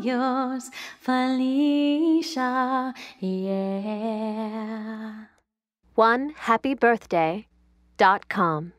Yours, Felicia, yeah. One happy birthday dot com.